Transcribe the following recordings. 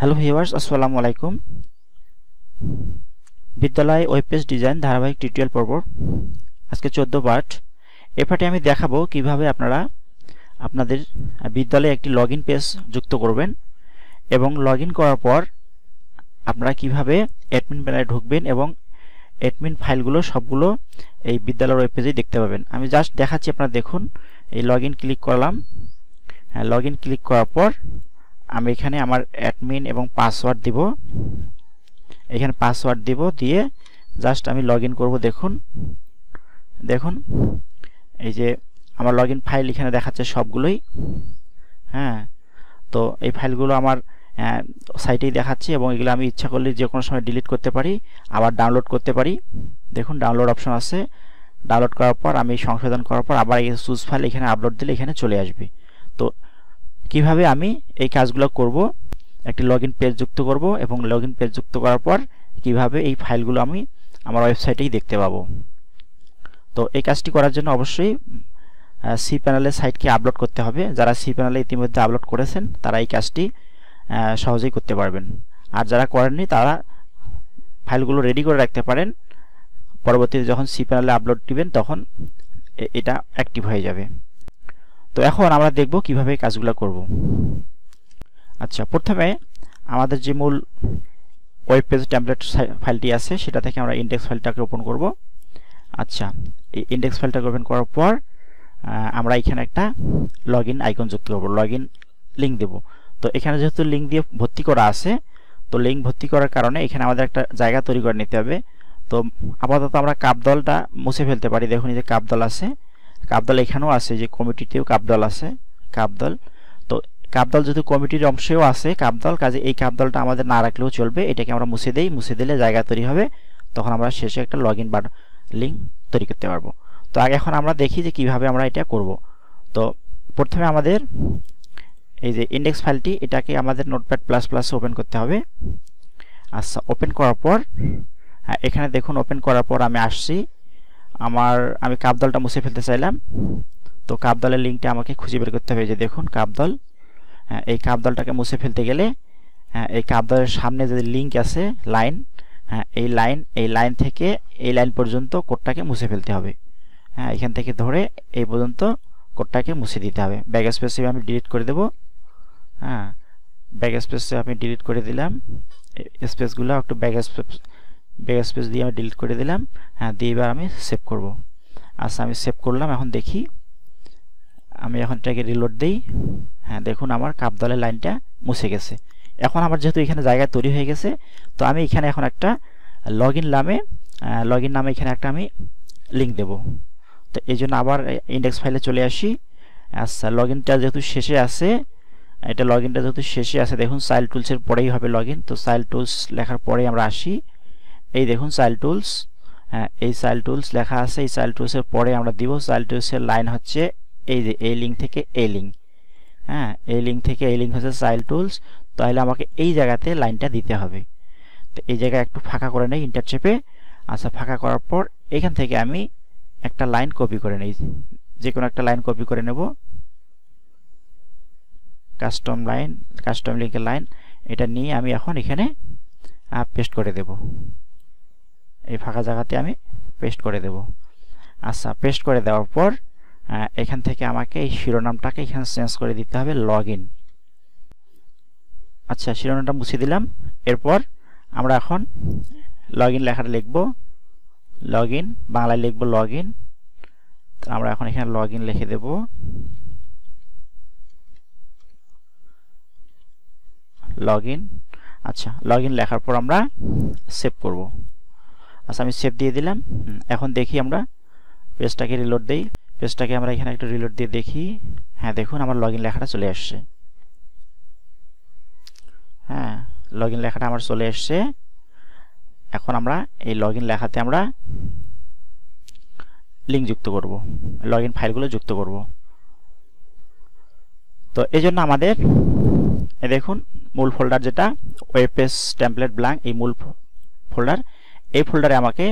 Hello viewers আসসালামু আলাইকুম বিদ্যালয় ওয়েব পেজ ডিজাইন ধারাবাহিক টিউটোরিয়াল পর্ব। আজকে চোদ্দ পার্ট এ পার্টে আমি দেখাবো কীভাবে আপনারা আপনাদের বিদ্যালয়ে একটি লগ পেজ যুক্ত করবেন এবং লগ করার পর আপনারা কীভাবে অ্যাডমিন প্যানেলে ঢুকবেন এবং অ্যাডমিন ফাইলগুলো সবগুলো এই বিদ্যালয়ের ওয়েব পেজেই দেখতে পাবেন। আমি জাস্ট দেখাচ্ছি, আপনারা দেখুন, এই লগ ক্লিক করলাম। হ্যাঁ লগ ক্লিক করার পর আমি এখানে আমার অ্যাডমিন এবং পাসওয়ার্ড দিব। এখানে পাসওয়ার্ড দিব দিয়ে জাস্ট আমি লগ ইন করব, দেখুন। দেখুন, এই যে আমার লগ ফাইল এখানে দেখাচ্ছে সবগুলোই। হ্যাঁ তো এই ফাইলগুলো আমার সাইটেই দেখাচ্ছে এবং এগুলো আমি ইচ্ছা করলে যে কোনো সময় ডিলিট করতে পারি, আবার ডাউনলোড করতে পারি। দেখুন ডাউনলোড অপশন আছে। ডাউনলোড করার পর, আমি সংশোধন করার পর আবার এই সুজ ফাইল এখানে আপলোড দিলে এখানে চলে আসবে। কীভাবে আমি এই কাজগুলো করব, একটি লগ পেজ যুক্ত করব এবং লগ পেজ যুক্ত করার পর কীভাবে এই ফাইলগুলো আমি আমার ওয়েবসাইটেই দেখতে পাবো। তো এই কাজটি করার জন্য অবশ্যই সি প্যানেলের সাইটকে আপলোড করতে হবে। যারা সি প্যানেলে ইতিমধ্যে আপলোড করেছেন, তারা এই কাজটি সহজেই করতে পারবেন। আর যারা করেননি, তারা ফাইলগুলো রেডি করে রাখতে পারেন। পরবর্তীতে যখন সি প্যানেলে আপলোড দিবেন, তখন এটা অ্যাক্টিভ হয়ে যাবে। তো এখন আমরা দেখব কীভাবে কাজগুলো করব। আচ্ছা প্রথমে আমাদের যে মূল ওয়েব পেজ ট্যাম্পলেট ফাইলটি আছে, সেটা থেকে আমরা ইন্ডেক্স ফাইলটাকে ওপেন করব। আচ্ছা এই ইন্ডেক্স ফাইলটাকে ওপেন করার পর আমরা এখানে একটা লগ আইকন যুক্ত করব লগ ইন লিঙ্ক দেবো। তো এখানে যেহেতু লিঙ্ক দিয়ে ভর্তি করা আছে, তো লিঙ্ক ভর্তি করার কারণে এখানে আমাদের একটা জায়গা তৈরি করে নিতে হবে। তো আপাতত আমরা কাপদলটা মুছে ফেলতে পারি। দেখুন এই যে কাপদল আছে কাপদল এখানেও আছে, যে কমিটিতেও কাপদল আছে, কাপদল। তো কাপদল যেহেতু কমিটির অংশেও আছে, কাপদল, কাজে এই কাপদলটা আমাদের না রাখলেও চলবে, এটাকে আমরা মুছে দেই, মুছে দিলে জায়গা তৈরি হবে, তখন আমরা শেষে একটা লগ ইন বা লিঙ্ক তৈরি করতে পারব। তো আগে এখন আমরা দেখি যে কীভাবে আমরা এটা করব। তো প্রথমে আমাদের এই যে ইন্ডেক্স ফাইলটি, এটাকে আমাদের নোটপ্যাড প্লাস প্লাস ওপেন করতে হবে। আচ্ছা ওপেন করার পর হ্যাঁ এখানে দেখুন ওপেন করার পর আমি আসছি। আমার, আমি কাপদলটা মুছে ফেলতে চাইলাম। তো কাপদলের লিঙ্কটা আমাকে খুঁজে বের করতে হবে যে দেখুন, কাপদল। হ্যাঁ এই কাপদলটাকে মুছে ফেলতে গেলে হ্যাঁ এই কাপদলের সামনে যে লিঙ্ক আছে, লাইন হ্যাঁ এই লাইন এই লাইন থেকে এই লাইন পর্যন্ত কোডটাকে মুছে ফেলতে হবে। হ্যাঁ এখান থেকে ধরে এই পর্যন্ত কোডটাকে মুছে দিতে হবে। ব্যাগ স্পেসে আমি ডিলিট করে দেব। হ্যাঁ ব্যাগ স্পেসে আমি ডিলিট করে দিলাম। স্পেসগুলো একটু ব্যাগ স্পেস ব্যাগ স্পেস দিয়ে আমি ডিলিট করে দিলাম। হ্যাঁ দিয়ে এবার আমি সেভ করব। আচ্ছা আমি সেভ করলাম, এখন দেখি। আমি এখন এটাকে রিলোড দিই। হ্যাঁ দেখুন আমার কাপদলের লাইনটা মুছে গেছে। এখন আমার যেহেতু এখানে জায়গা তৈরি হয়ে গেছে, তো আমি এখানে এখন একটা লগ ইন নামে লগ ইন নামে এখানে একটা আমি লিঙ্ক দেব। তো এই জন্য আবার ইন্ডেক্স ফাইলে চলে আসি। আচ্ছা লগ ইনটা যেহেতু শেষে আছে, এটা লগ ইনটা যেহেতু শেষে আছে, দেখুন সাইল টুলসের পরেই হবে লগ ইন তো সাইল টুলস লেখার পরেই আমরা আসি। এই দেখুন সাইল টুলস হ্যাঁ এই সাইল টুলস লেখা আছে, এই সাইল টুলসের পরে আমরা দিব সাইল টুলসের লাইন হচ্ছে এই যে, এই লিঙ্ক থেকে এই লিঙ্ক হ্যাঁ এই লিঙ্ক থেকে এই লিঙ্ক হচ্ছে সাইল টুলস তাহলে আমাকে এই জায়গাতে লাইনটা দিতে হবে। তো এই জায়গায় একটু ফাঁকা করে নেই ইন্টারচেপে আচ্ছা ফাঁকা করার পর এখান থেকে আমি একটা লাইন কপি করে নেই। যে কোনো একটা লাইন কপি করে নেব। কাস্টম লাইন কাস্টম লিঙ্কের লাইন এটা নিয়ে আমি এখন এখানে পেস্ট করে দেব। এই ফাঁকা জায়গাতে আমি পেস্ট করে দেব। আচ্ছা পেস্ট করে দেওয়ার পর এখান থেকে আমাকে এই শিরোনামটাকে এখানে চেঞ্জ করে দিতে হবে লগ আচ্ছা শিরোনামটা মুছে দিলাম। এরপর আমরা এখন লগ ইন লেখাটা লিখব। লগ ইন বাংলায় লিখব লগ ইন আমরা এখন এখানে লগ ইন লিখে দেব। লগ ইন আচ্ছা লগ ইন লেখার পর আমরা সেভ করব। আচ্ছা আমি সেভ দিয়ে দিলাম। এখন দেখি আমরা পেজটাকে রিলোড দিই। পেজটাকে আমরা এখানে একটু রিলোড দিয়ে দেখি। হ্যাঁ দেখুন আমার লগ লেখাটা চলে আসছে। হ্যাঁ লগ লেখাটা আমার চলে এসছে এখন আমরা এই লগ ইন লেখাতে আমরা লিঙ্ক যুক্ত করব। লগ ইন ফাইলগুলো যুক্ত করব। তো এই জন্য আমাদের দেখুন মূল ফোল্ডার যেটা ওয়েব পেজ টেমপ্লেট ব্ল্যাঙ্ক এই মূল ফোল্ডার এই ফোল্ডারে আমাকে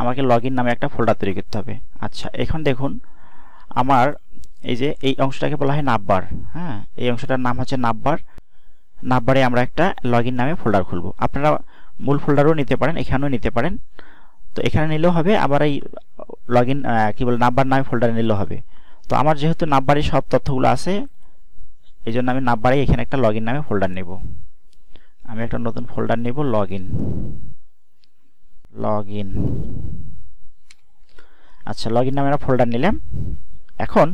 আমাকে লগ নামে একটা ফোল্ডার তৈরি করতে হবে। আচ্ছা এখন দেখুন, আমার এই যে এই অংশটাকে বলা হয় নাববার হ্যাঁ? এই অংশটার নাম হচ্ছে নাববার নাম্বারে আমরা একটা লগ নামে ফোল্ডার খুলব। আপনারা মূল ফোল্ডারও নিতে পারেন, এখানেও নিতে পারেন। তো এখানে নিলেও হবে, আবার এই লগ ইন কী বলে, নাম্বার নামে ফোল্ডারে নিলেও হবে। তো আমার যেহেতু নাম্বারে সব তথ্যগুলো আছে এই জন্য আমি নাম্বারে এখানে একটা লগ নামে ফোল্ডার নেব। আমি একটা নতুন ফোল্ডার নেব লগ লগ ইন আচ্ছা লগ ইন নামে একটা ফোল্ডার নিলাম। এখন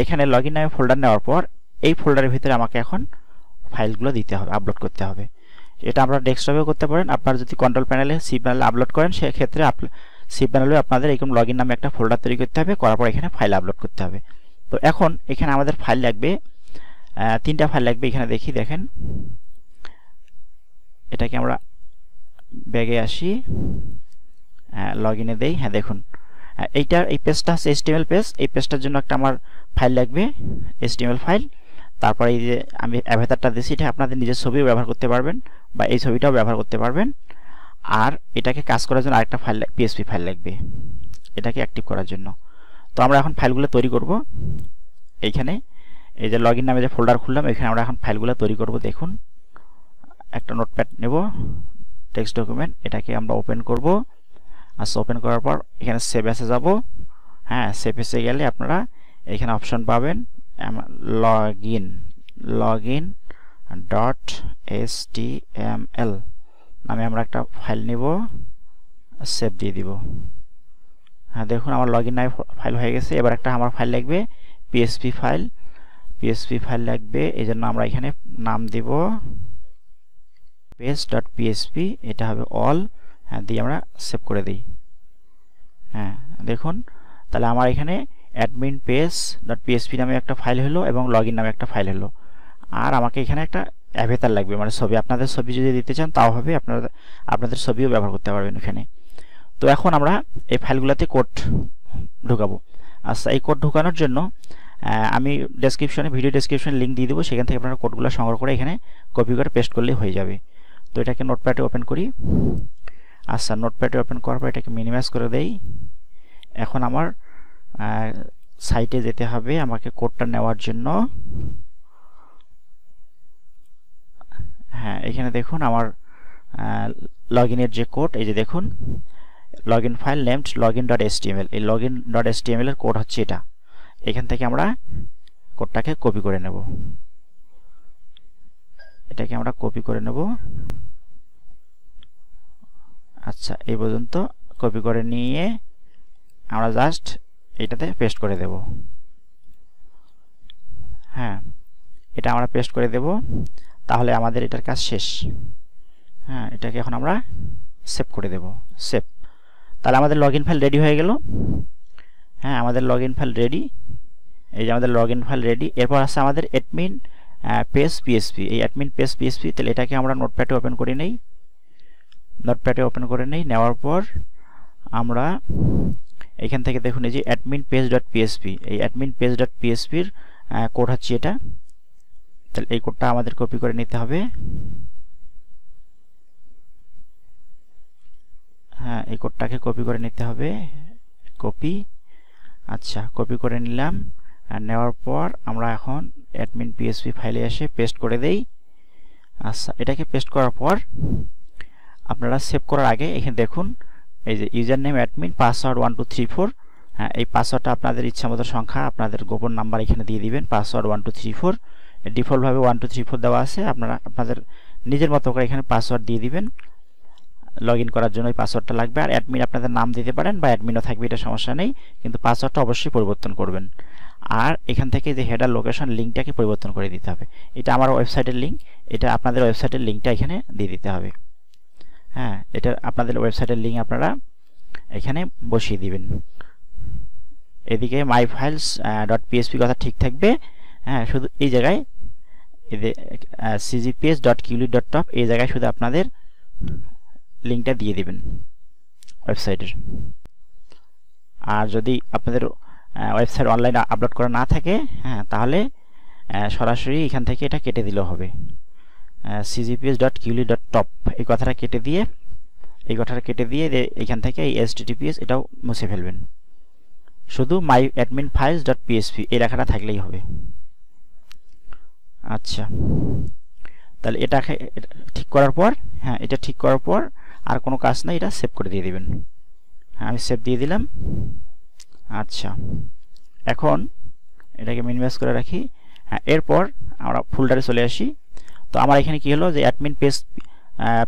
এখানে লগ ইন নামে ফোল্ডার নেওয়ার পর এই ফোল্ডারের ভিতরে আমাকে এখন ফাইলগুলো দিতে হবে আপলোড করতে হবে। এটা আপনারা ডেস্কটপেও করতে পারেন। আপনারা যদি কন্ট্রোল প্যানেলে সি প্যানেলে আপলোড করেন, সেক্ষেত্রে সি প্যানেলেও আপনাদের এরকম লগ ইন নামে একটা ফোল্ডার তৈরি করতে হবে। করার পর এখানে ফাইল আপলোড করতে হবে। তো এখন এখানে আমাদের ফাইল লাগবে তিনটা ফাইল লাগবে এখানে দেখি দেখেন। এটাকে আমরা ব্যাগে আসি লগ ইনে দেই হ্যাঁ দেখুন। এইটা এই পেজটা হচ্ছে এসটিএমএল পেজ এই পেজটার জন্য একটা আমার ফাইল লাগবে এসটিএমএল ফাইল তারপরে এই যে আমি অ্যাভেতারটা দিয়েছি, এটা আপনাদের নিজের ছবিও ব্যবহার করতে পারবেন বা এই ছবিটাও ব্যবহার করতে পারবেন। আর এটাকে কাজ করার জন্য আরেকটা ফাইল পিএসপি ফাইল লাগবে, এটাকে অ্যাক্টিভ করার জন্য। তো আমরা এখন ফাইলগুলো তৈরি করব, এইখানে। এই যে লগ নামে যে ফোল্ডার খুললাম, এখানে আমরা এখন ফাইলগুলো তৈরি করব, দেখুন। একটা নোটপ্যাড নেব টেক্সট ডকুমেন্ট এটাকে আমরা ওপেন করব। আচ্ছা ওপেন করার পর এখানে সেভ এসে যাব। হ্যাঁ সেভ এসে গেলে আপনারা এখানে অপশন পাবেন log in log in dot S T M L নামে আমরা একটা ফাইল নিব সেভ দিয়ে দিব। হ্যাঁ দেখুন আমার লগ ইন ফাইল হয়ে গেছে। এবার একটা আমার ফাইল লাগবে পিএসপি ফাইল পিএসপি ফাইল লাগবে এই জন্য আমরা এখানে নাম দিব। পেজ ডট পিএসপি এটা হবে অল হ্যাঁ দিয়ে আমরা সেভ করে দিই। হ্যাঁ দেখুন, তাহলে আমার এখানে অ্যাডমিন পেজ ডট পিএসপি নামে একটা ফাইল হলো এবং লগ নামে একটা ফাইল হলো। আর আমাকে এখানে একটা অ্যাভেতার লাগবে মানে ছবি, আপনাদের ছবি যদি দিতে চান, তাও হবে, আপনারা, আপনাদের ছবিও ব্যবহার করতে পারবেন এখানে তো এখন আমরা এই ফাইলগুলোতে কোড ঢুকাবো। আচ্ছা এই কোড ঢুকানোর জন্য আমি ডেসক্রিপশনে ভিডিও ডেসক্রিপশনে লিঙ্ক দিয়ে দেবো, সেখান থেকে আপনারা কোডগুলো সংগ্রহ করে এখানে কপি করে পেস্ট করলেই হয়ে যাবে। তো এটাকে নোটপ্যাডে ওপেন করি। আচ্ছা নোটপ্যাডে ওপেন করার পর এটাকে মিনিমাইজ করে দেই। এখন আমার সাইটে যেতে হবে আমাকে কোডটা নেওয়ার জন্য। হ্যাঁ এখানে দেখুন আমার লগ ইনের যে কোড এই যে দেখুন log in file named log in dot S এই লগ ইন ডট এস এর কোড হচ্ছে এটা। এখান থেকে আমরা কোডটাকে কপি করে নেব। এটাকে আমরা কপি করে নেব। আচ্ছা এই পর্যন্ত কপি করে নিয়ে আমরা জাস্ট এটাতে পেস্ট করে দেব। হ্যাঁ এটা আমরা পেস্ট করে দেব। তাহলে আমাদের এটার কাজ শেষ। হ্যাঁ এটাকে এখন আমরা সেভ করে দেব। সেভ তাহলে আমাদের লগ ফাইল রেডি হয়ে গেল। হ্যাঁ আমাদের লগ ফাইল রেডি এই যে আমাদের লগ ফাইল রেডি এরপর আছে আমাদের অ্যাডমিন পেজ পিএসপি এই অ্যাডমিন পেজ পিএসপি তাহলে এটাকে আমরা নোটপ্যাডে ওপেন করে নেই। নোটপ্যাডে ওপেন করে নেই, নেওয়ার পর আমরা এখান থেকে দেখুন এই যে অ্যাডমিন পেজ ডট পিএসপি এই অ্যাডমিন পেজ ডট পিএসপির কোড হচ্ছে এটা। তাহলে এই কোডটা আমাদের কপি করে নিতে হবে। হ্যাঁ এই কোডটাকে কপি করে নিতে হবে। কপি আচ্ছা কপি করে নিলাম। নেওয়ার পর আমরা এখন অ্যাডমিন পিএসপি ফাইলে এসে পেস্ট করে দেই। আচ্ছা এটাকে পেস্ট করার পর আপনারা সেভ করার আগে এখানে দেখুন, এই যে user name admin password one two three four হ্যাঁ এই পাসওয়ার্ডটা আপনাদের ইচ্ছা মতো সংখ্যা, আপনাদের গোপন নাম্বার এখানে দিয়ে দিবেন password one two three four ডিফল্টভাবে one two three four দেওয়া আছে, আপনারা, আপনাদের নিজের মতো করে এখানে পাসওয়ার্ড দিয়ে দিবেন। লগ ইন করার জন্য এই পাসওয়ার্ডটা লাগবে। আর অ্যাডমিন আপনাদের নাম দিতে পারেন বা অ্যাডমিনও থাকবে, এটা সমস্যা নেই, কিন্তু পাসওয়ার্ডটা অবশ্যই পরিবর্তন করবেন। আর এখান থেকে যে হেডার লোকেশন লিঙ্কটাকে পরিবর্তন করে দিতে হবে। এটা আমার ওয়েবসাইটের লিঙ্ক এটা আপনাদের ওয়েবসাইটের লিঙ্কটা এখানে দিয়ে দিতে হবে। হ্যাঁ এটা আপনাদের ওয়েবসাইটের লিঙ্ক আপনারা এখানে বসিয়ে দিবেন। এদিকে মাই ফাইলস ডট পিএসপি কথা ঠিক থাকবে। হ্যাঁ শুধু এই জায়গায় সিজিপিএস ডট কিউলি ডট টপ এই জায়গায় শুধু আপনাদের লিঙ্কটা দিয়ে দিবেন ওয়েবসাইটের আর যদি আপনাদের ওয়েবসাইট অনলাইনে আপলোড করা না থাকে হ্যাঁ তাহলে সরাসরি এখান থেকে এটা কেটে দিলেও হবে। সিজিপিএস ডট কিউলি ডট টপ এই কথাটা কেটে দিয়ে, এই কথাটা কেটে দিয়ে এখান থেকে এই এসটিটিপিএস এটাও মুছে ফেলবেন। শুধু my admin files dot PSP এই লেখাটা থাকলেই হবে। আচ্ছা। তাহলে এটা ঠিক করার পর হ্যাঁ এটা ঠিক করার পর আর কোনো কাজ নাই, এটা সেভ করে দিয়ে দিবেন। হ্যাঁ আমি সেভ দিয়ে দিলাম। আচ্ছা। এখন এটাকে মিনিমাইজ করে রাখি। হ্যাঁ এরপর আমরা ফোল্ডারে চলে আসি। তো আমার এখানে কি হলো যে admin page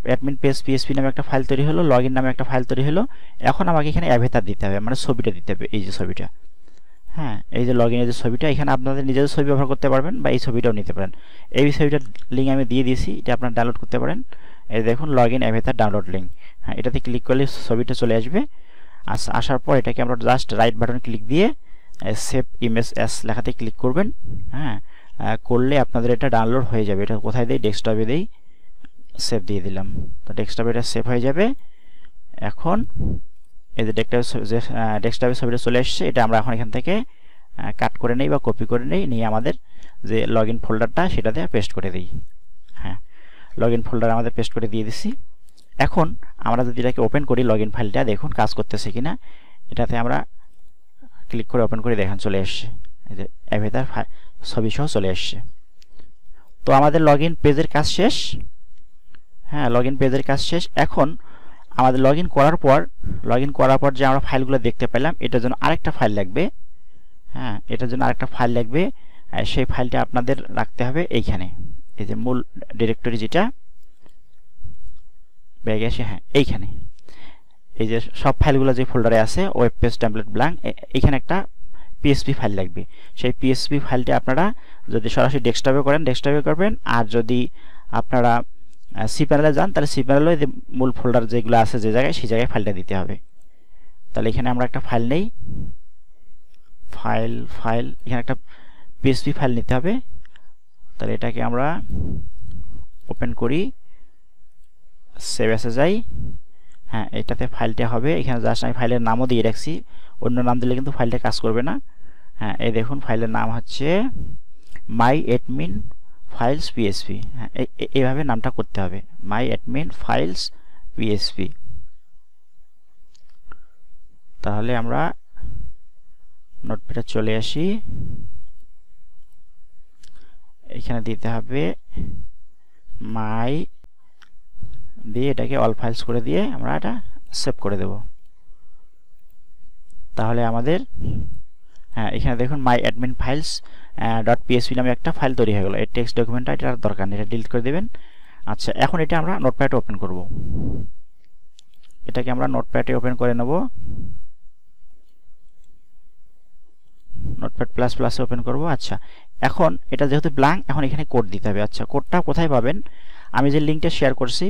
admin page PSP নামে একটা ফাইল তৈরি হলো লগ নামে একটা ফাইল তৈরি হলো। এখন আমাকে এখানে অ্যাভেতার দিতে হবে মানে ছবিটা দিতে হবে, এই যে ছবিটা। হ্যাঁ এই যে লগ যে ছবিটা, এখানে আপনাদের নিজেদের ছবি ব্যবহার করতে পারবেন বা এই ছবিটাও নিতে পারেন। এই ছবিটার লিঙ্ক আমি দিয়ে দিয়েছি, এটা আপনারা ডাউনলোড করতে পারেন। এই দেখুন লগ ইন ডাউনলোড লিঙ্ক হ্যাঁ এটাতে ক্লিক করলে ছবিটা চলে আসবে। আসার পর এটাকে আমরা জাস্ট রাইট বাটন ক্লিক দিয়ে সেভ ইমেজ এস লেখাতে ক্লিক করবেন। হ্যাঁ করলে আপনাদের এটা ডাউনলোড হয়ে যাবে। এটা কোথায় দেই? ডেস্কটপে দেই। সেভ দিয়ে দিলাম। তো ডেস্কটপে এটা সেভ হয়ে যাবে। এখন এই যে ডেস্কটপে ডেস্কটপে ছবিটা চলে এসছে, এটা আমরা এখন এখান থেকে কাট করে নেই বা কপি করে নেই। নিয়ে আমাদের যে লগ ইন ফোল্ডারটা সেটাতে পেস্ট করে দিই। হ্যাঁ লগ ইন ফোল্ডার আমাদের পেস্ট করে দিয়ে দিছি। এখন আমরা যদি এটাকে ওপেন করি লগ ইন ফাইলটা দেখুন কাজ করতেছে কিনা। এটাতে আমরা ক্লিক করে ওপেন করে দেখেন, চলে এসছে। এই যে অ্যাভেতার ছবি সহ চলে এসছে তো আমাদের লগ পেজের কাজ শেষ। হ্যাঁ লগ পেজের কাজ শেষ। এখন আমাদের লগ করার পর লগ করার পর যে আমরা ফাইলগুলো দেখতে পেলাম, এটার জন্য আরেকটা ফাইল লাগবে। হ্যাঁ এটার জন্য আরেকটা ফাইল লাগবে। সেই ফাইলটা আপনাদের রাখতে হবে এইখানে। এই যে মূল ডিরেক্টরি যেটা, ব্যাগে আসে হ্যাঁ এইখানে। এই যে সব ফাইলগুলো যে ফোল্ডারে আছে ওয়েব পেজ টেমপ্লেট ব্ল্যাঙ্ক এখানে একটা পিএসপি ফাইল লাগবে। সেই পিএসপি ফাইলটি আপনারা যদি সরাসরি ডেস্কটপে করেন ডেস্কটপে করবেন। আর যদি আপনারা সি প্যানেলে যান, তাহলে সি প্যানেলে মূল ফোল্ডার যেগুলো আছে যে জায়গায়, সেই জায়গায় ফাইলটা দিতে হবে। তাহলে এখানে আমরা একটা ফাইল নেই। ফাইল ফাইল এখানে একটা পিএসপি ফাইল নিতে হবে। তাহলে এটাকে আমরা ওপেন করি। সেভ এসে যাই। হ্যাঁ এটাতে ফাইলটা হবে। এখানে জাস্ট আমি ফাইলের নামও দিয়ে রাখছি। অন্য নাম দিলে কিন্তু ফাইলটা কাজ করবে না। হ্যাঁ এই দেখুন ফাইলের নাম হচ্ছে মাই এডমিন ফাইলস পিএসপি। হ্যাঁ এইভাবে নামটা করতে হবে। My admin files PSP. তাহলে আমরা নোটপ্যাডে চলে আসি। এখানে দিতে হবে মাই দিয়ে এটাকে অল ফাইলস করে দিয়ে আমরা এটা সেভ করে দেব। তাহলে আমাদের হ্যাঁ এখানে দেখুন my admin files dot PSP নামে একটা ফাইল তৈরি হয়ে গেলো। এই টেক্সট ডকুমেন্টটা এটার দরকার নেই, এটা ডিলিট করে দেবেন। আচ্ছা এখন এটা আমরা নোটপ্যাডে ওপেন করব। এটাকে আমরা নোটপ্যাডে ওপেন করে নেব। নোটপ্যাড প্লাস প্লাসে ওপেন করব। আচ্ছা এখন এটা যেহেতু ব্ল্যাঙ্ক এখন এখানে কোড দিতে হবে। আচ্ছা কোডটা কোথায় পাবেন? আমি যে লিঙ্কটা শেয়ার করছি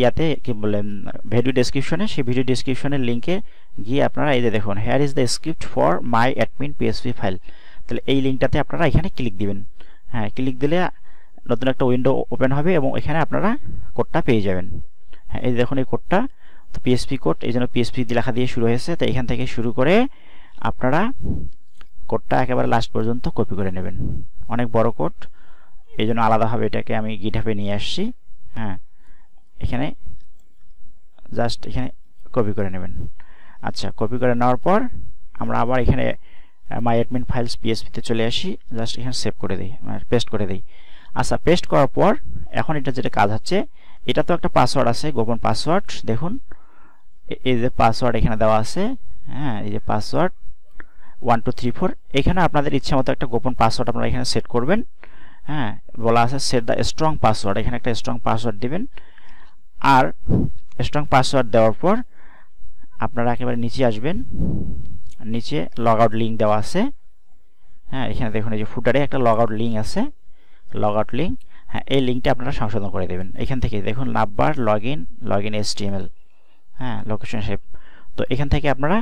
ইয়াতে কি বলেন ভিডিও ডেসক্রিপশনে সেই ভিডিও ডেসক্রিপশনের লিঙ্কে গিয়ে আপনারা এই যে দেখুন here is the script for my admin PSP file তাহলে এই লিঙ্কটাতে আপনারা এখানে ক্লিক দিবেন। হ্যাঁ ক্লিক দিলে নতুন একটা উইন্ডো ওপেন হবে এবং এখানে আপনারা কোডটা পেয়ে যাবেন। হ্যাঁ এই দেখুন এই কোডটা তো পিএসপি কোড এই জন্য পিএসপি লেখা দিয়ে শুরু হয়েছে। তো এখান থেকে শুরু করে আপনারা কোডটা একেবারে লাস্ট পর্যন্ত কপি করে নেবেন। অনেক বড় কোড এই জন্য আলাদাভাবে এটাকে আমি গিটহাবে নিয়ে আসছি। হ্যাঁ এখানে জাস্ট এখানে কপি করে নেবেন। আচ্ছা কপি করে নেওয়ার পর আমরা আবার এখানে মাই অ্যাডমিন ফাইলস পিএসপিতে চলে আসি। জাস্ট এখানে সেভ করে দিই মানে পেস্ট করে দিই। আচ্ছা পেস্ট করার পর এখন এটা যেটা কাজ হচ্ছে, এটা তো একটা পাসওয়ার্ড আছে, গোপন পাসওয়ার্ড দেখুন। এই যে পাসওয়ার্ড এখানে দেওয়া আছে হ্যাঁ এই যে password one two three four এখানে আপনাদের ইচ্ছা মতো একটা গোপন পাসওয়ার্ড আপনারা এখানে সেট করবেন। হ্যাঁ বলা আছে সেট দ্য স্ট্রং পাসওয়ার্ড এখানে একটা স্ট্রং পাসওয়ার্ড দিবেন। আর স্ট্রং পাসওয়ার্ড দেওয়ার পর আপনারা একেবারে নিচে আসবেন। নিচে লগ আউট লিঙ্ক দেওয়া আছে। হ্যাঁ এখানে দেখুন, এই যে ফুটারে একটা লগ আউট লিঙ্ক আছে। লগ আউট লিঙ্ক হ্যাঁ এই লিঙ্কটা আপনারা সংশোধন করে দেবেন। এখান থেকে দেখুন number log in log in S হ্যাঁ লোকেশন শেপ তো এখান থেকে আপনারা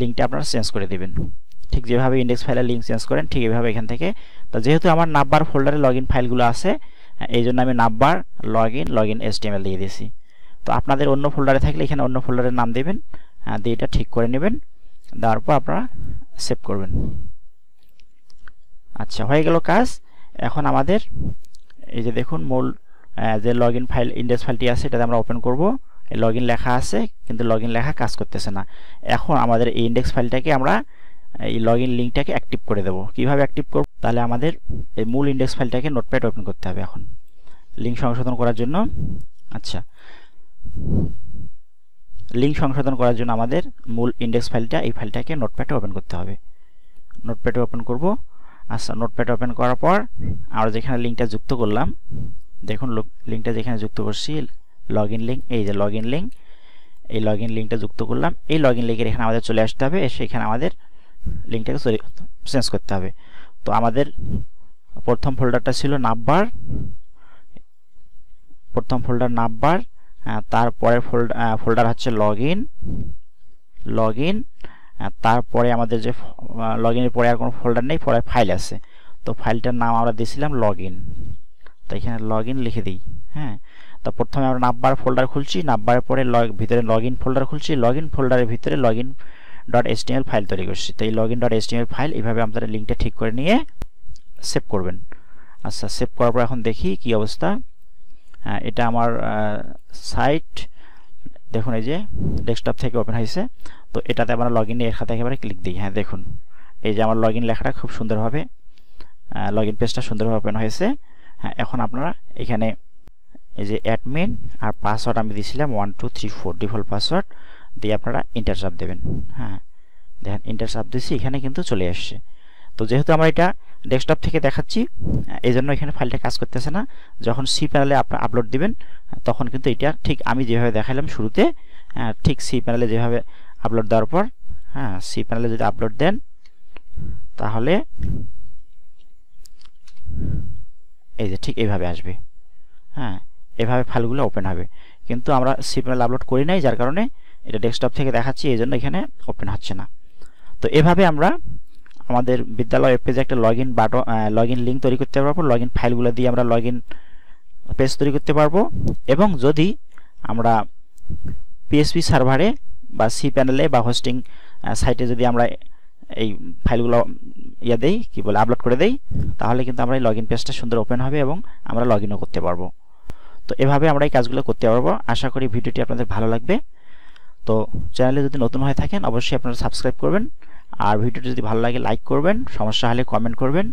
লিঙ্কটা আপনারা চেঞ্জ করে দেবেন। ঠিক যেভাবে ইন্ডেক্স ফাইলের লিঙ্ক চেঞ্জ করেন, ঠিক এভাবে এখান থেকে। তো যেহেতু আমার নাম্বার ফোল্ডারে লগ ইন ফাইলগুলো আছে এই জন্য আমি number log in log in S দিয়ে দিয়েছি। তো আপনাদের অন্য ফোল্ডারে থাকলে এখানে অন্য ফোল্ডারের নাম দেবেন দিয়ে এটা ঠিক করে নেবেন, দেওয়ার পর আপনারা সেভ করবেন। আচ্ছা হয়ে গেল কাজ। এখন আমাদের এই যে দেখুন, মূল যে লগ ফাইল ইন্ডেক্স ফাইলটি আছে, এটাতে আমরা ওপেন করব। লগ লেখা আছে, কিন্তু লগ লেখা কাজ করতেছে না। এখন আমাদের এই ইন্ডেক্স ফাইলটাকে আমরা এই লগ ইন লিঙ্কটাকে অ্যাক্টিভ করে দেবো। কীভাবে অ্যাক্টিভ করব? তাহলে আমাদের এই মূল ইন্ডেক্স ফাইলটাকে নোটপ্যাড ওপেন করতে হবে এখন। লিঙ্ক সংশোধন করার জন্য। আচ্ছা লিঙ্ক সংশোধন করার জন্য আমাদের মূল ইন্ডেক্স ফাইলটা এই ফাইলটাকে নোটপ্যাডে ওপেন করতে হবে। নোটপ্যাডে ওপেন করব। আচ্ছা নোটপ্যাড ওপেন করার পর আমরা যেখানে লিঙ্কটা যুক্ত করলাম, দেখুন লিঙ্কটা যেখানে যুক্ত করছি লগ ইন লিঙ্ক এই যে লগ ইন লিঙ্ক এই লগ ইন লিঙ্কটা যুক্ত করলাম। এই লগ ইন লিঙ্কের এখানে আমাদের চলে আসতে হবে, এসে আমাদের লিঙ্কটাকে চেঞ্জ করতে হবে। তো আমাদের প্রথম ফোল্ডারটা ছিল নাববার প্রথম ফোল্ডার নাববার তারপরের ফোল্ডার ফোল্ডার হচ্ছে লগ ইন লগ ইন তারপরে আমাদের যে লগ ইনের পরে আর কোনো ফোল্ডার নেই, পরে ফাইল আছে। তো ফাইলটার নাম আমরা দিয়েছিলাম লগ ইন তো এখানে লগ ইন লিখে দিই হ্যাঁ? তো প্রথমে আমরা নাববার ফোল্ডার খুলছি নাববারের পরে লগ ভিতরে লগ ইন ফোল্ডার খুলছি লগ ইন ফোল্ডারের ভিতরে log in dot HTML file তৈরি করছি। তো এই log in dot HTML file এইভাবে আপনারা লিঙ্কটা ঠিক করে নিয়ে সেভ করবেন। আচ্ছা সেভ করার পর এখন দেখি কি অবস্থা। এটা আমার সাইট দেখুন এই যে ডেস্কটপ থেকে ওপেন হয়েছে। তো এটাতে আমরা লগ ইন এর সাথে একেবারে ক্লিক দিই। হ্যাঁ দেখুন। এই যে আমার লগ ইন লেখাটা খুব সুন্দরভাবে লগ ইন পেজটা সুন্দরভাবে ওপেন হয়েছে। হ্যাঁ এখন আপনারা এখানে এই যে অ্যাডমিন আর পাসওয়ার্ড আমি দিয়েছিলাম one two three four default password দিয়ে আপনারা ইন্টার চাপ দেবেন। হ্যাঁ দেখেন ইন্টার চাপ দিচ্ছি এখানে কিন্তু চলে আসছে। তো যেহেতু আমরা এটা ডেস্কটপ থেকে দেখাচ্ছি এই জন্য এখানে ফাইলটা কাজ করতেছে না। যখন সি প্যানেলে আপনার আপলোড দিবেন, তখন কিন্তু এটা ঠিক আমি যেভাবে দেখালাম শুরুতে ঠিক সি প্যানেলে যেভাবে আপলোড দেওয়ার পর হ্যাঁ সি প্যানেলে যদি আপলোড দেন, তাহলে এই যে ঠিক এইভাবে আসবে। হ্যাঁ এভাবে ফাইলগুলো ওপেন হবে। কিন্তু আমরা সি প্যানেল আপলোড করি নাই, যার কারণে এটা ডেস্কটপ থেকে দেখাচ্ছি এই জন্য এখানে ওপেন হচ্ছে না। তো এভাবে আমরা আমাদের বিদ্যালয় ওয়েব পেজে একটা log in button log in link তৈরি করতে পারব। লগ ইন ফাইলগুলো দিয়ে আমরা লগ ইন পেজ তৈরি করতে পারব। এবং যদি আমরা পিএসপি সার্ভারে বা সি প্যানেলে বা হোস্টিং সাইটে যদি আমরা এই ফাইলগুলো ইয়ে দেই, কি বলে আপলোড করে দেই, তাহলে কিন্তু আমরা এই লগ ইন পেজটা সুন্দর ওপেন হবে এবং আমরা লগ ইনও করতে পারব। তো এভাবে আমরা এই কাজগুলো করতে পারব। আশা করি ভিডিওটি আপনাদের ভালো লাগবে। তো চ্যানেলে যদি নতুন হয়ে থাকেন, অবশ্যই আপনারা সাবস্ক্রাইব করবেন। আর ভিডিওটি যদি ভালো লাগে লাইক করবেন। সমস্যা হলে কমেন্ট করবেন।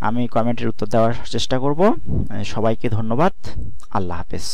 আমি কমেন্টের উত্তর দেওয়ার চেষ্টা করব। সবাইকে ধন্যবাদ। আল্লাহ হাফেজ।